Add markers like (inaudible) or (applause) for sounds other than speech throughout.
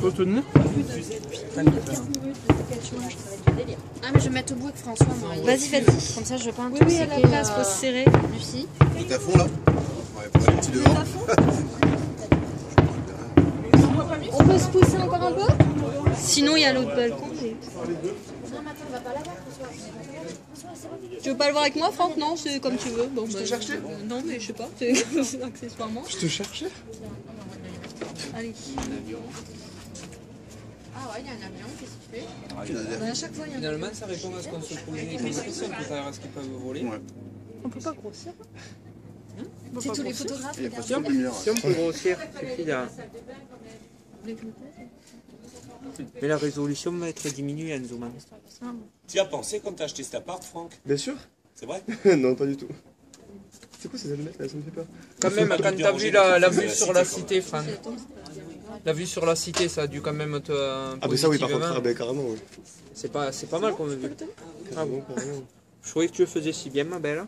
Faut te tenir Ah, mais je vais mettre au bout avec François, moi. Vas-y, vas-y. Comme ça, je peins Oui, tout oui, ce à la place, faut euh, se serrer. Lucie. Tout à fond là Ouais, pour aller petit devant. (laughs) On peut se pousser encore un peu? Sinon, il y a l'autre balcon. mais- Tu veux pas le voir avec moi, Franck? Non, c'est comme tu veux. Bon, je te cherchais Non, mais je sais pas, (laughs) c'est accessoirement. Je te cherchais? Allez. Ah ouais, il y a un avion, qu'est-ce que tu fais Bah, à chaque fois, il y a un Finalement, ça répond à ce qu'on se posait comme question tout à l'heure, est-ce qu'ils peuvent voler Ouais. On peut pas grossir. C'est tous les photographes. Il n'y a pas regarde. de lumière. Si on peut grossir, suffit là. Mais la résolution va être diminuée, en Enzoman. Tu as pensé quand t'as acheté cet appart, Franck? Bien sûr. C'est vrai? (laughs) Non, pas du tout. C'est quoi ces allumettes là? Ça me fait peur. Quand même, quand t'as vu la, vue sur la cité, Franck. La vue sur la cité, ça a dû quand même te. Euh, ah, mais ça, oui, par contre, ah, ben, carrément, oui. C'est pas, c'est pas mal quand même. Ah bon, carrément. Je croyais que tu le faisais si bien, ma belle.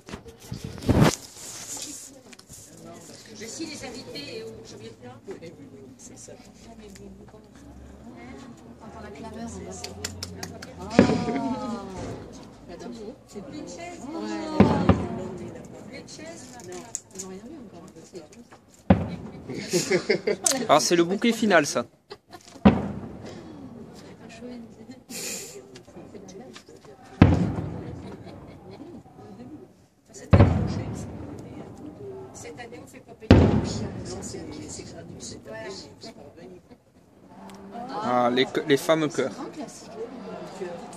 Je suis les invités et au ah, c'est le bouquet final ça. Les, les femmes cœurs.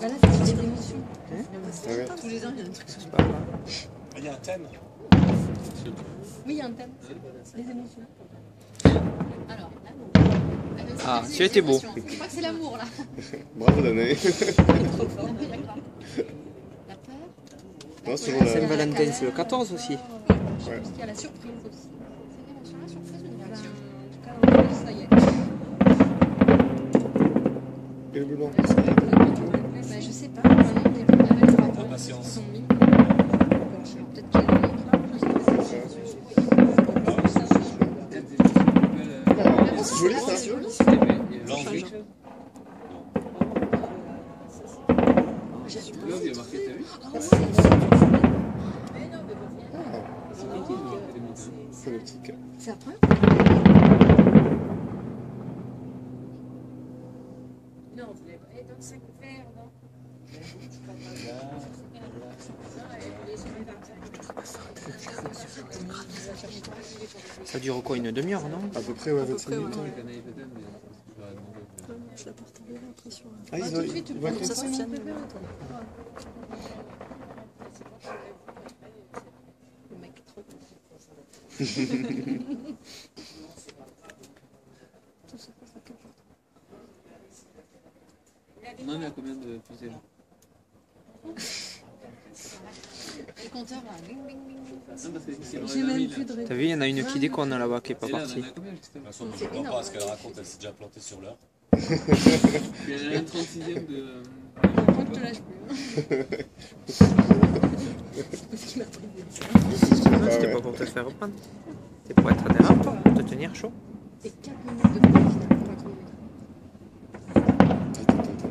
Bah là, c'est des émotions. Ouais. Tous les ans, il y a un truc. Il y a un thème. Oui, il y a un thème. Les émotions. Alors, l'amour. Ah, tu as été beau. Je crois que c'est l'amour, là. (laughs) Bravo, Danae. (laughs) D'accord. La peur. Non, c'est toujours la. Saint-Valentin, c'est le 14 aussi. Il y a la surprise aussi. C'est l'émotion, la surprise ou Bah, l'émotion Et le blanc. Bah, je sais pas. Maintenant, on est avec le rapport. Impatience. Ils sont mis. Alors, Peut-être qu'il y a des Ah, c'est. C'est le petit cœur. C'est la première Non, vous l'avez pas. Et donc, 5 verres, non Ça dure quoi, une demi-heure, non À peu près, ouais, 25 minutes. Je la porte bien l'impression. Ah, ils ont. Ils vont ça Sofiane. Le mec trop (laughs) En est à combien de fusées là (laughs) Le compteur, là. Bing, bing, bing, bing. J'ai même plus de T'as vu, il y en a une qui déconne là-bas qui est pas partie. De toute façon, je ne comprends pas ce qu'elle raconte, elle s'est déjà plantée sur l'heure. Il y a un 36ème de. Je te lâche plus. (laughs) Non, c'était pas pour te faire reprendre. C'était pour être adhérent, toi, pour te tenir chaud. Et 4 minutes de pause final pour la chronomètre. Attends, attends, attends.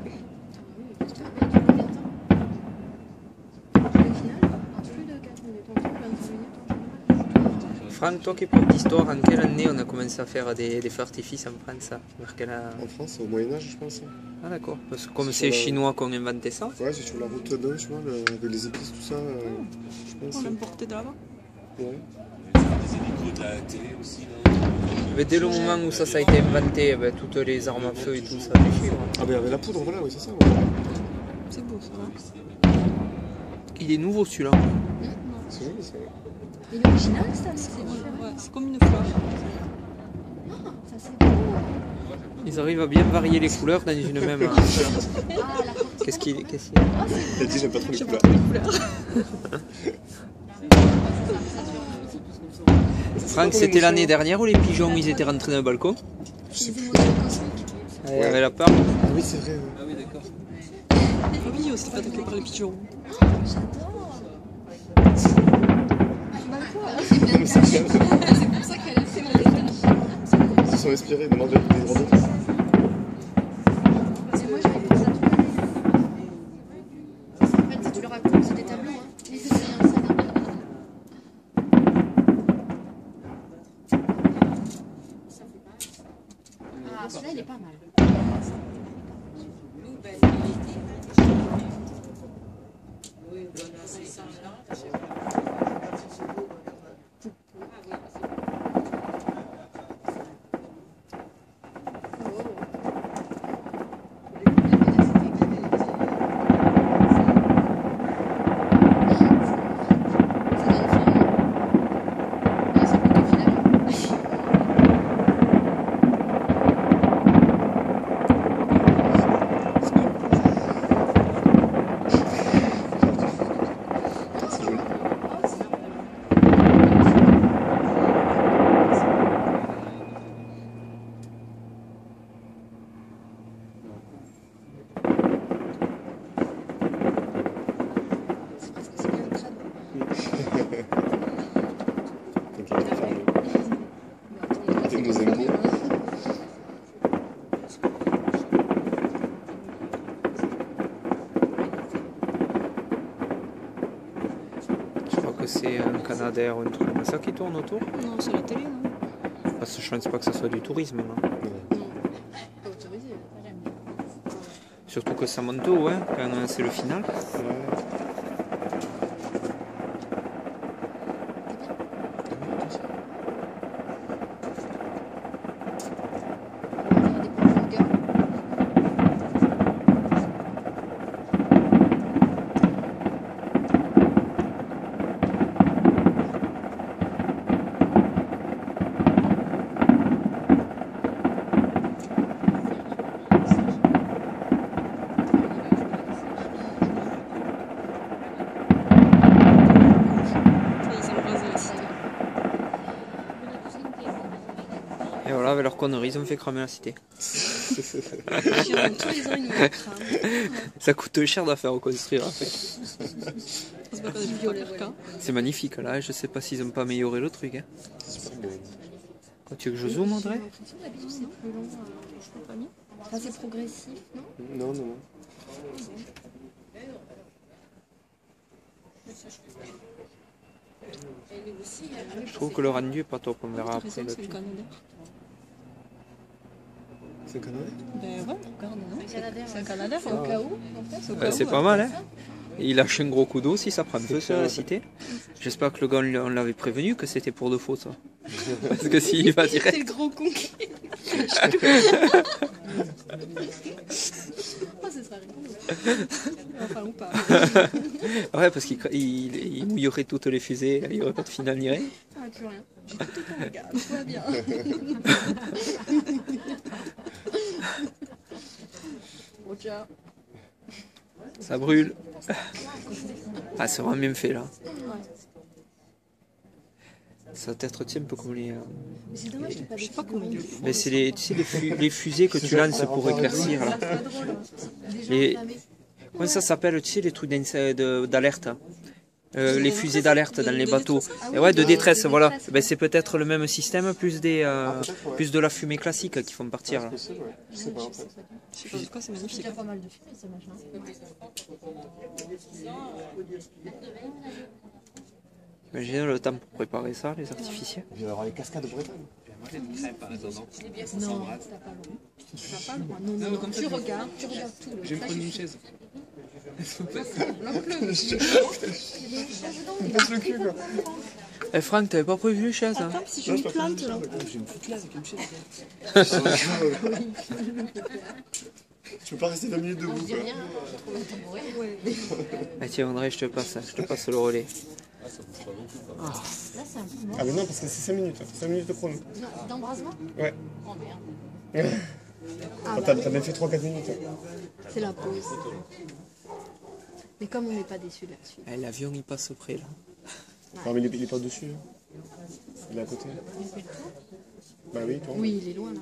Le final, plus de 4 minutes. On trouve 25 minutes. Franck, toi qui es prof d'histoire, en quelle année on a commencé à faire des, des feux artifices en France ça Vers quelle a- En France, au Moyen-Âge, je pense. Ah d'accord, parce que comme c'est les la- Chinois qui ont inventé ça. Ouais, c'est sur la route d'Oe, tu vois, le- avec les épices, tout ça. euh, je pense. On l'a porté de là-bas. Ouais. Des la télé aussi, là. Mais dès le moment où ça, ça a été inventé, eh ben, toutes les armes à feu et tout ça a dû suivre. Ah, ben, avec la poudre, voilà, oui, c'est ça. ouais. C'est beau ça. va. Il est nouveau celui-là. C'est joli, ça. Ouais. Et l'original, ça, c'est différent. C'est comme une fleur. Ça, c'est beau. Ils arrivent à bien varier les couleurs dans une même. euh, Qu'est-ce qu'il qu'est-ce qu'il- Elle dit, j'aime pas trop les couleurs. Franck, c'était l'année dernière où les pigeons ils étaient rentrés dans le balcon Je sais plus. Il y avait la peur. Ah oui, c'est vrai. ouais. Ah oui, d'accord. Oui, on s'est fait attaquer par les pigeons. C'est pour ça qu'elle a fait mon téléphone. Ils se sont inspirés de manger des robots. Ah, celui-là, il est pas mal. C'est joli. T'inquiète, ferme. T'es nos impôts. Je crois que c'est un Canadair ou un truc comme ça qui tourne autour? Non, c'est la télé, non? Parce que je pense pas que ça soit du tourisme. non. Pas autorisé. Surtout que ça monte haut, hein, quand euh, c'est le final. Ouais. Ils ont rasé la cité. Et ils ont fait cramer la cité. (laughs) Tous les ans, ils nous le crament. Ça coûte cher d'à faire reconstruire. en fait. C'est magnifique là, je sais pas s'ils ont pas amélioré le truc. Hein. Quand tu veux que je zoome, André long. euh. Enfin, c'est progressif, non Non, non, non. Je trouve que le rendu est pas top, on verra après. Le c'est. C'est Canadien Ben ouais, regarde, non Canadair, C'est. Canadair. C'est au cas où, en fait. C'est c'est pas ouais. mal, hein Il lâche un gros coup d'eau si ça prend feu sur la cité. J'espère que le gars, on l'avait prévenu que c'était pour de faux, ça. Parce que s'il va C'est direct. le gros con. Oh, (laughs) ce serait rigolo. Enfin, ou pas. Ouais, parce qu'il il, il mouillerait toutes les fusées, il n'y aurait pas de finale ni rien. Ah, plus rien. Regarde, tout va bien. (laughs) Ça brûle. Ah, c'est vraiment bien fait là. Ça tiens, un peu comme les. euh, Mais c'est dommage, Je sais pas comment ils le figurines. font. Mais c'est les, tu sais, les, fu- les fusées que tu lances pour éclaircir là. Hein. Les-. Comment ça s'appelle, tu sais, les trucs de- d'alerte? Euh, Les fusées d'alerte dans les bateaux. Et ouais, de détresse, voilà. Ben, c'est peut-être le même système, plus, des, euh, plus de la fumée classique qui font partir là. C'est magnifique. machin. Imaginez le temps pour préparer ça, les artificiels. Il va y avoir les cascades de Bretagne. Non, t'as pas le droit. T'as pas le droit. Non, non, non. Tu regardes, tu regardes tout. Je vais me prendre une chaise. Passe le cul quoi. Eh Franck, t'avais pas prévu les chaises hein? Attends, si je m'y plante là. Tu peux pas rester 20 minutes Non, je debout dis quoi. rien. Je trouve un tabouret. Ah tiens André, je te passe, je te passe le relais. Là, c'est un peu mort. Ah mais non parce que c'est 5 minutes, 5 minutes de chrono. Non, D'embrasement? Ouais. Oh merde. Ah, T'as t'as bien fait 3-4 minutes. C'est la pause. Mais comme on n'est pas déçus là-dessus. Eh, L'avion il passe près là. Non mais il est, il est pas dessus. hein. Il est à côté. Bah oui, toi. Oui, il est loin là.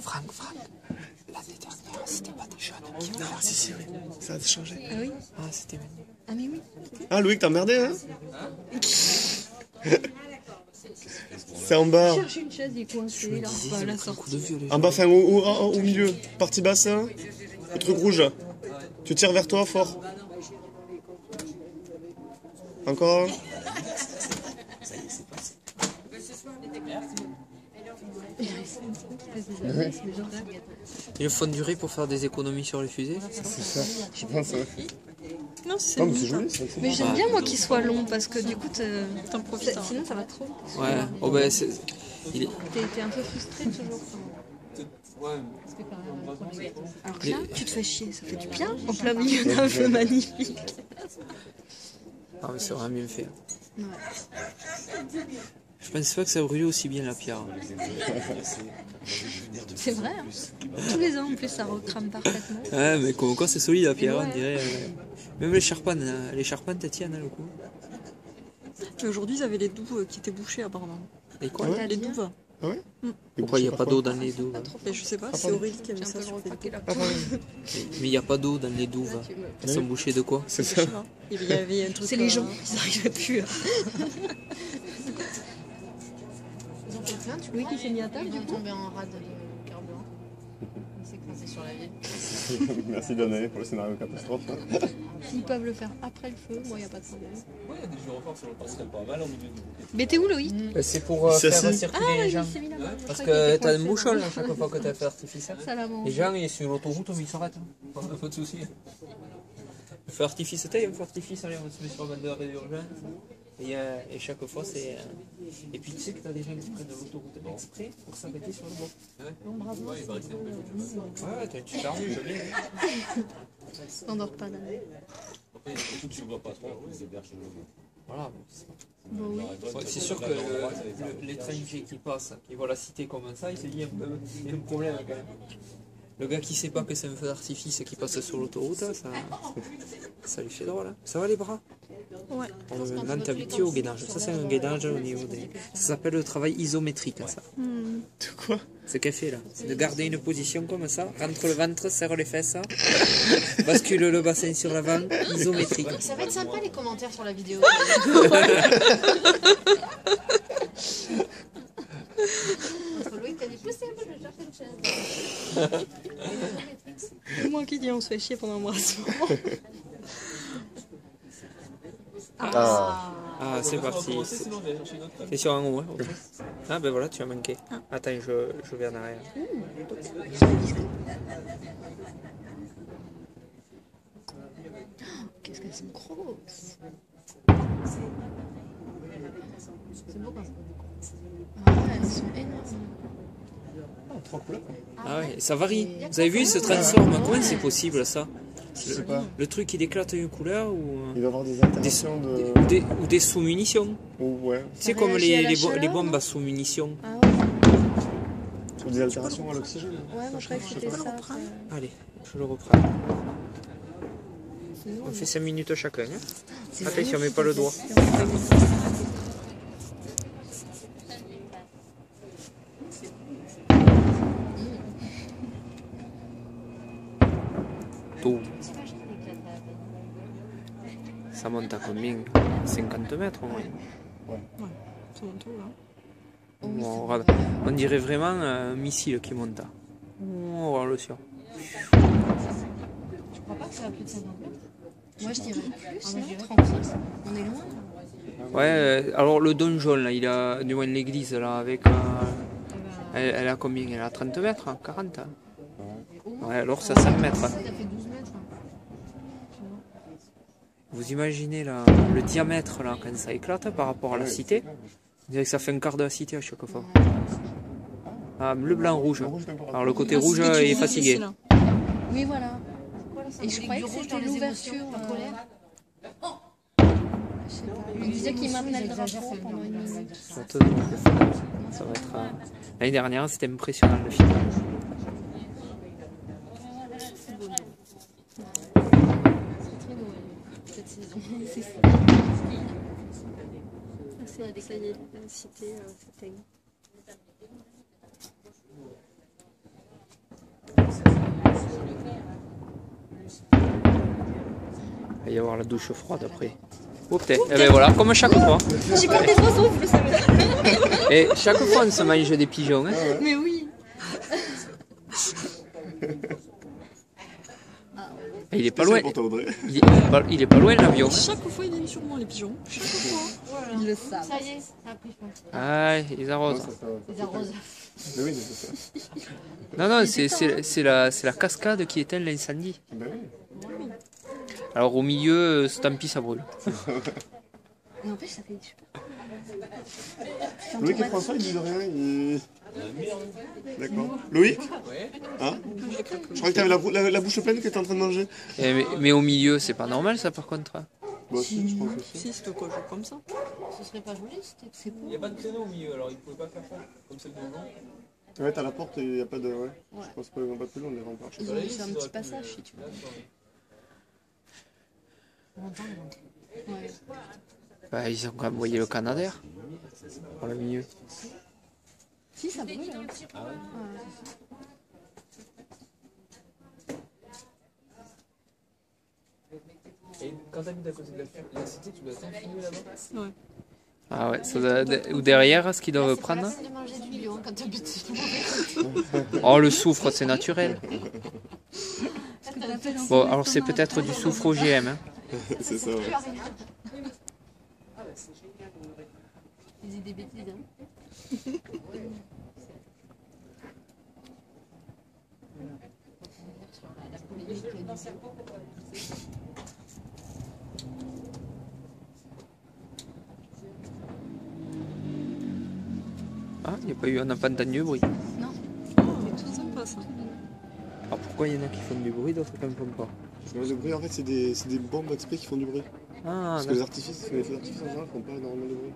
Franck, Franck, l'année dernière c'était pas des jeunes qui venaient Ah si si oui. Ça a changé. Ah oui? Ah c'était magnifique. Ah mais oui. Ah Loïc t'as emmerdé hein? C'est en bas. Une chaise, il est coincé là. La sortie. En bas, enfin au, au, au milieu. Partie basse, hein. Le truc rouge. Tu tires vers toi fort. Encore. Ils le font durer pour faire des économies sur les fusées. C'est ça, je pense. ouais. Non, c'est Non, mais c'est joli, Mais j'aime bien moi qu'il soit long parce que du coup, T'en profites. hein. sinon ça va trop. Ouais. Oh ben c'est. Est... T'es un peu frustré toujours. Alors que là, tu te fais chier, ça fait du bien en plein milieu d'un feu magnifique. Ah mais c'est vraiment bien fait. Ouais. Je pense pas que ça brûle aussi bien la pierre. C'est vrai. hein. Tous les ans en plus, ça recrame parfaitement. Ouais mais comme quoi c'est solide la pierre, Ouais. on dirait. euh, Même les charpentes, euh, les charpentes elles tiennent hein, le coup. Aujourd'hui, ils avaient les douves qui étaient bouchées apparemment. Et quoi Ah ouais Les douves. Ah ouais Mm. Pourquoi il n'y a pas d'eau dans les douves Mais je sais pas, Ah, c'est. Aurélie qui ça sur Facebook. Ah, pardon. Mais il n'y a pas d'eau dans les douves. Elles sont bouchées de quoi? C'est ça. sais pas. Il y avait un truc. C'est les euh, gens, ils n'arrivaient plus (laughs) à. Ils ont fait plein, tu Oui, qui s'est mis à table du coup. tomber en rade de carburant. Il s'est écrasé sur la ville. (laughs) Merci Danae pour le scénario catastrophe. (laughs) S'ils peuvent le faire après le feu, moi y a pas de problème. Ouais, il y a des gyrophares sur le serait pas mal au milieu du bouquet. Mais t'es où Loïc C'est pour euh, C'est faire assis. circuler les gens. s'est mis là-bas. Je Parce croyais qu'il que était t'as un coincé mouchon dans- là chaque fois que t'as fait artificiel. Ça la mange. Les gens, ils sur l'autoroute, ils s'arrêtent. hein. Pas, pas de soucis. Le feu artifice, t'as, il y a un feu artifice, allez, on se met sur la bande d'arrêt d'urgence. Et, euh, et chaque fois, c'est. euh, Et puis tu sais que t'as des gens qui prennent de l'autoroute exprès pour s'arrêter sur le. Ouais, c'est une belle chose. Ouais, ouais, t'as une super vue, je viens. On dort pas là. Après, surtout, tu vois pas trop, les héberges. Voilà. Bon, oui. Ouais, c'est sûr que le- l'étranger qui passe, qui voit la cité comme ça, il se dit un peu, il y a un problème quand même. Le gars qui sait pas que c'est un feu d'artifice et qui passe sur l'autoroute, ça, ça lui fait drôle. hein. Ça va les bras? Ouais. On t'es habitué au gainage. Ça c'est un gainage au niveau des. Ça s'appelle le travail isométrique, hein, ça. De quoi Ce qu'elle fait là, c'est de garder une position comme ça, rentre le ventre, serre les fesses, (laughs) bascule le bassin sur l'avant, isométrique. Ça va être sympa les commentaires sur la vidéo. (laughs) Entre Loïc, t'as dit poussez un peu, je vais chercher une chaise. C'est moi qui dis on se fait chier pendant un brassement. (laughs) Ah, Ah, c'est parti. C'est- sur un haut, hein. Ah ben voilà, tu as manqué. Attends, je, je vais en arrière. Qu'est-ce qu'elles sont grosses. C'est beau quand ça. Ah ouais, elles sont énormes. trois couleurs. Ah ouais, ça varie. Vous avez vu, il se transforme. Comment c'est possible ça? Je sais pas. Le truc il éclate une couleur ou, Il doit y avoir des de. ou des, ou des sous-munitions Ou ouais. Tu sais Ça comme les, les, bo- les bombes à sous-munitions. Ah ouais, Ou des altérations à l'oxygène. ouais moi je croyais que c'était ça. Allez, je le reprends. On fait 5 minutes chacun. Hein Attention, mets pas le doigt. Tout. Ça combien 50 mètres au moins. C'est mon tour là. On, regarde. On dirait vraiment un missile qui monte. On va le sur. Je crois pas que ça va plus de 50 mètres? Moi je dirais plus, Ah, non dirais tranquille. On est loin. Ouais, euh, alors le donjon là, il a, du moins l'église là, avec. euh, elle, elle a combien? Elle a 30 mètres hein, 40 hein Ouais, alors ça 5 mètres. Ça fait 12 mètres. hein. Vous imaginez là, le diamètre là, quand ça éclate par rapport à la cité On dirait que ça fait un quart de la cité à chaque fois. Ah, bleu, blanc, rouge. Le. Alors le côté Ah, rouge est fatigué. là. Oui, voilà. Et je croyais que c'était dans les l'ouverture. la euh. Il disait qu'il maintenait le drapeau pendant une minute. Ça, va être. euh, L'année dernière, c'était impressionnant le film. C'est ça. C'est la cité euh. Il va y avoir la douche froide après. Oh peut-être. Et ben voilà, comme chaque fois. J'ai peur des oiseaux, vous le savez. Et chaque fois, on se mange des pigeons. Hein. Mais oui. Et Il est pas loin. Pour toi, Audrey. Il est, pas, il est pas loin l'avion. Chaque fois, ils viennent sur moi, les pigeons. Chaque fois. Voilà. Ils le savent. Ça y est, ça a pris fin. Ah, ils Ouais, arrosent. oui, c'est ça. (laughs) Non, non, c'est c'est- c'est la, c'est la cascade qui éteint l'incendie. Ben oui. Alors au milieu, tant pis, ça brûle. Mais en plus, ça fait super. Loïc et François, ils disent rien. Ils... D'accord. Loïc Hein Je crois que t'avais la, bou- la, la bouche pleine que t'étais en train de manger. Eh, mais, mais au milieu, c'est pas normal ça par contre. hein. Moi aussi, je pense aussi. Si, c'est quoi, je joue comme ça. Ce serait pas joli, c'était c'est Il n'y a pas de créneau au milieu, alors il pouvait pas faire ça, comme celle de Lyon. Ouais, t'as la porte et il n'y a pas de. Ouais. Je pense pas qu'ils vont pas plus long, les remparts. Ils ont laissé un petit passage, si tu veux. On entend, on entend. Ouais. Bah, ils ont quand même envoyé le Canadair. Pour le milieu. Si, ça brûle. hein. Et quand t'habites à côté de la, cité, tu dois t'enfumer là-bas Ouais. Ah ouais, ça doit- de- ou derrière, ce qu'ils doivent prendre. facile de manger du lion quand t'habites sur Oh, le soufre, c'est naturel. Bon, alors c'est peut-être du soufre OGM. Hein. C'est ça, ouais. Ils disent des bêtises, hein. La polémique du Ah, il n'y a pas eu, on n'a pas entendu du bruit. C'est tout sympa, ça. Alors pourquoi il y en a qui font du bruit, d'autres qui ne font pas Le bruit, en fait, c'est des, c'est des bombes exprès qui font du bruit. Ah, Parce que les artifices, les feux d'artifice en général font pas énormément de bruit.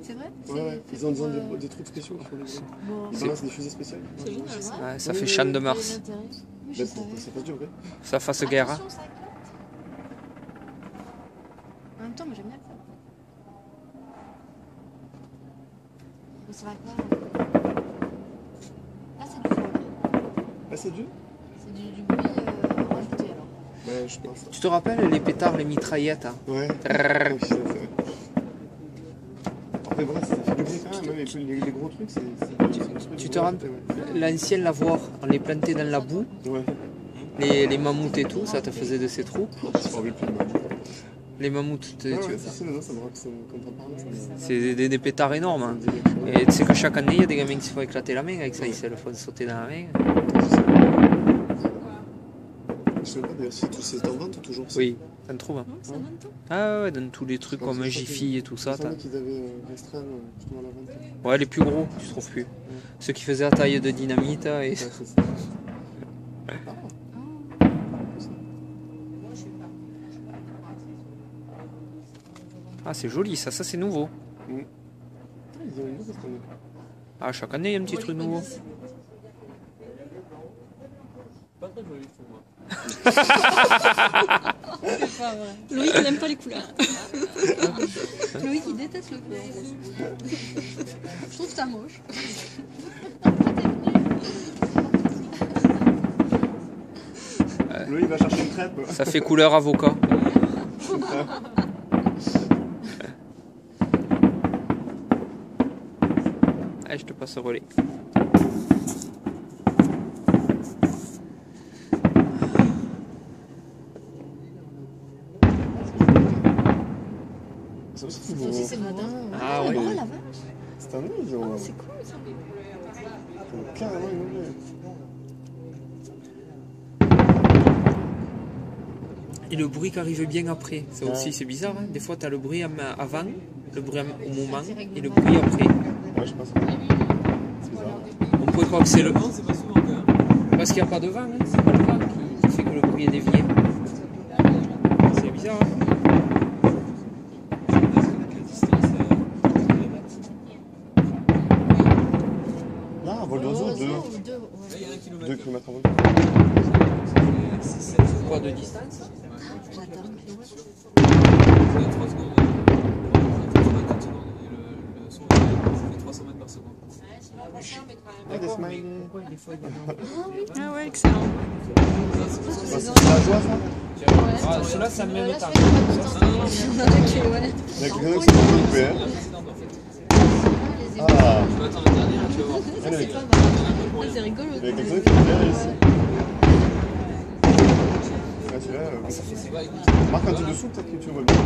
C'est vrai Ouais, ouais. Ils ont, ils ont des, des trucs spéciaux qui font du bruit. Ils C'est- balancent des fusées spéciales. C'est génial, ça. ouais, ça fait champ de Mars. Pour que ça fasse du bruit. Ça fasse guerre. hein. Attention, ça éclate. En même temps, moi j'aime bien ça. Mais ça va quoi Là, c'est du fort. Ah, c'est Dieu C'est du, du bruit euh, rajouté alors. Ouais, je pense. Tu te rappelles les pétards, les mitraillettes hein Ouais. Vrai. Après, voilà, ça fait du bruit quand même. hein, Les, les, gros trucs, c'est. c'est- tu te rappelles L'ancien lavoir, on les plantait dans la boue, Ouais. les, les mammouths et tout, ça te faisait de ces trous. Je plus de mal. Les mammouths, tu- me- c'est des, pétards énormes. hein. Et tu sais que chaque année, il y a des gamins qui se font éclater la main avec ça, ils se le font sauter dans la main. Je sais pas d'ailleurs si tout c'est en vente ou toujours. ça. Oui, t'en trouves. hein. Non. Ah ouais, dans tous les trucs comme Jiffy et tout ça. Il me t'as- semblait qu'ils avaient restreint justement la vente. Ouais, les plus gros, tu trouves plus. Ceux qui faisaient la taille de dynamite hein, et... Ouais, (laughs) c'est ça. Ah, c'est joli, ça, ça c'est nouveau. Ah, Ils ont une nouveau cette année. Ah, chaque année, il y a un petit truc nouveau. (laughs) Loïc, il n'aime pas les couleurs. (laughs) Loïc, il déteste le couleur. Je trouve ça moche. Il va chercher une crêpe. Ça fait couleur avocat. (laughs) Te passe le relais. Ça aussi, c'est aussi, c'est moderne. Ah ouais. Oh la vache, C'est un ils ont c'est cool ça. ont carrément innové. Et le bruit qui arrive bien après. Ça aussi, c'est bizarre. hein. Des fois, tu as le bruit avant, le bruit au moment et le bruit après. Ouais, je pense. On pourrait croire que c'est le vent, c'est pas souvent Parce qu'il n'y a pas de vent, hein. c'est pas le vent qui, qui fait que le bruit est dévié. C'est bizarre. hein. Un vol d'oiseau, ouais. deux kilomètres avant. Quoi de distance J'adore. Ah, des smileys. Ah ouais, excellent. Ah, C'est la joie, ça Ah, celui-là, ça me Euh, met. Ok, ouais. Il y a quelqu'un qui s'est coupé, hein. Ah, Ça, c'est pas mal. Ah, (laughs) C'est rigolo. il y a quelqu'un qui est bien ici. Ouais, c'est Marque un truc dessous, peut-être que tu vois bien.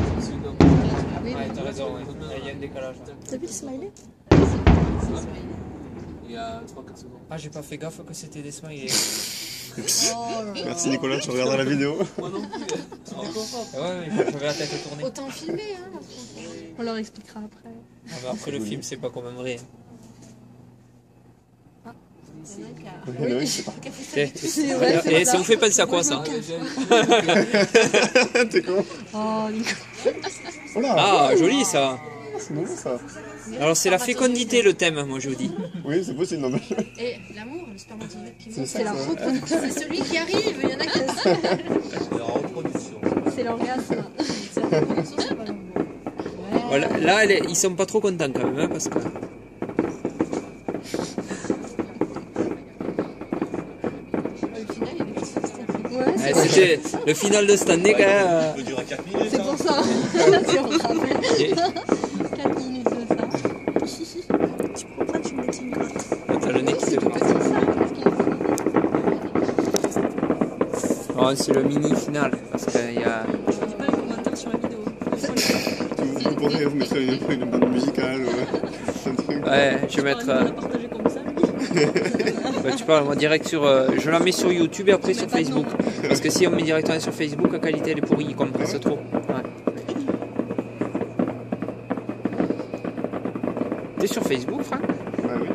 Ouais, t'as raison, il y a un décalage. T'as vu le smiley Ah, j'ai pas fait gaffe que c'était des smileys. (laughs) Merci Nicolas, tu regarderas la vidéo. Ah ouais, ouais, j'avais la tête tournée. Autant filmer, hein. On leur expliquera après. Ah, mais après le film, c'est pas quand même vrai. Il y en a un qui a- Oui, oui, c'est pas- qui a fait ça. Et, ouais, c'est et ça. vous fait penser à quoi ça (laughs) T'es con Oh, Nico. Oh là Ah, joli ça C'est nouveau ça. Alors c'est la fécondité le thème, moi je vous dis. Oui, c'est possible, non mais. Et l'amour, le spermatozoïde qui C'est monte, ça, C'est la ça. reproduction. c'est celui qui arrive. Il y en a qui (laughs) La reproduction. C'est l'orgasme. Voilà, là, elle est- ils sont pas trop contents quand même, hein, parce que... Au final, il est juste Ouais, Eh, C'était le final de cette année quand même. euh, Ça peut durer 4 minutes. c'est hein. pour ça. Si (laughs) on se rappelle. 4 minutes de ça. Tu comprends, tu me mets une gratte. T'as le nez qui se gratte. Oh, c'est le mini final, parce qu'il y a... Je dis pas les commentaires sur la vidéo. Vous, vous pourrez vous mettre une, une bande musicale ou un truc. Ouais, je vais mettre... euh, comme ça, bah, tu parles, moi, direct sur... euh, je la mets sur YouTube et après sur Facebook. Parce que si on met directement sur Facebook, la qualité elle est pourrie, ils compressent trop. Ouais. T'es sur Facebook, Franck? Bah oui.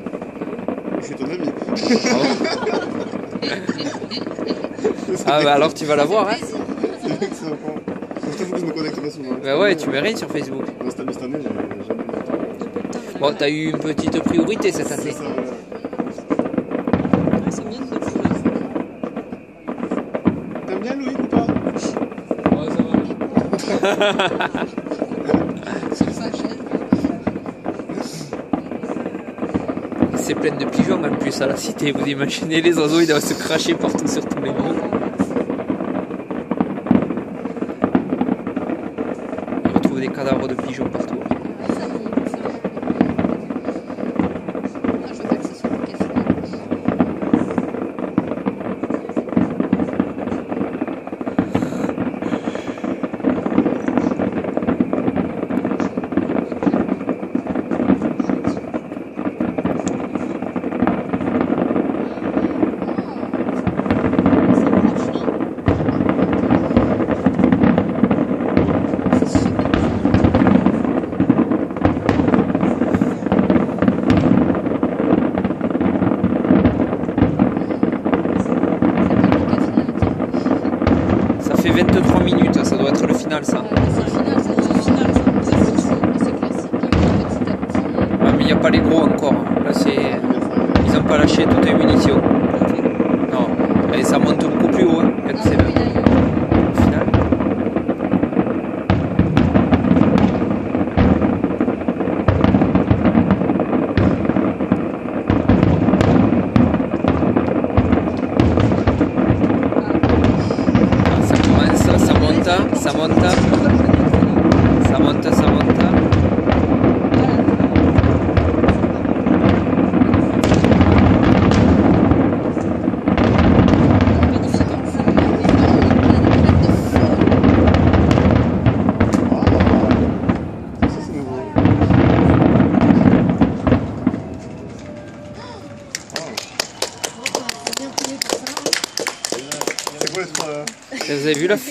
Je suis ton ami. (laughs) Ah bah alors tu vas la voir, hein C'est excellent. Que je me connecte pas souvent. Bah ouais, tu mets rien sur Facebook. Cette année, cette année, j'ai jamais eu. Bon, t'as eu une petite priorité cette C'est année. c'est bien de. T'aimes bien Loïc ou pas? (laughs) Sur sa chaîne. C'est plein de pigeons en plus à la cité. Vous imaginez les oiseaux, ils doivent se cracher partout sur tous les murs. On retrouve des cadavres de pigeons partout. Ouais, mais il n'y a pas les gros encore. Là, c'est... Ils n'ont pas lâché toutes les munitions. Non. Et ça monte beaucoup plus haut hein,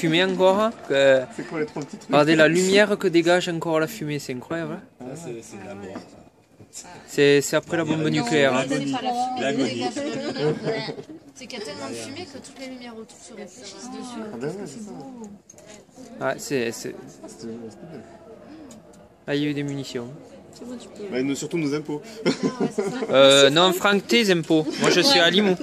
fumée encore que- c'est quoi les trois petits trucs Regardez la lumière que dégage encore la fumée, c'est incroyable. hein. Là, c'est la mort. Après la bombe nucléaire. hein. (laughs) C'est qu'il y a tellement de fumée que toutes les lumières autour se réfléchissent dessus. Ah ben ouais, c'est ça. C'est. Ah, il y a eu des munitions. Bah, nous- surtout nos impôts. Euh, non, Franck, tes impôts. Moi, je suis à Limoux.